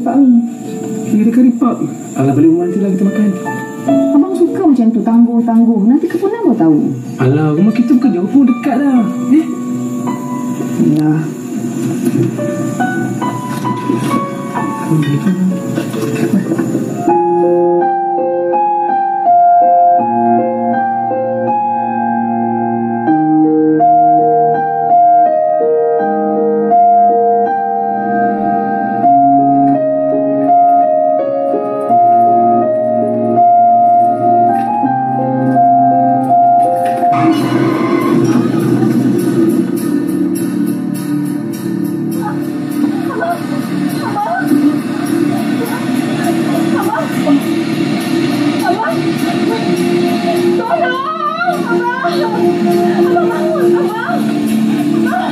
Pak ni. Kira dekat lipat. Alah beli rumah nanti lah kita makan. Abang suka macam tu tangguh-tangguh. Nanti ke pun tahu. Alah rumah kita bukan jauh pun dekat dah. Eh? Ya. Hmm. Aba! Aba! Aba! Aba!